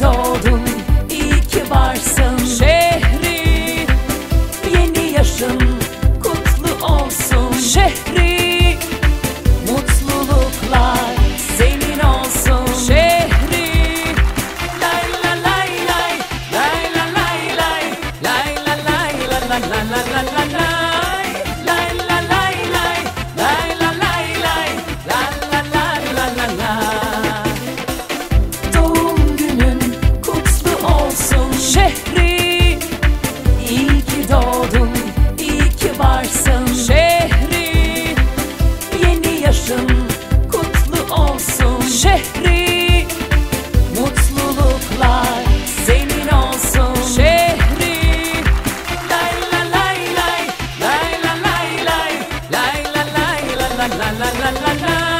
doğdun iyi ki varsın. Şehri Yeni yaşın kutlu olsun. Şehri Mutluluklar senin olsun. Şehri Lay la lay lay. Lay la lay lay. Lay la lay la la la la la yaşın kutlu olsun. Şehri Mutluluklar senin olsun. Şehri. Lay la lay lay, lay la lay lay. Lay la lay la la la la la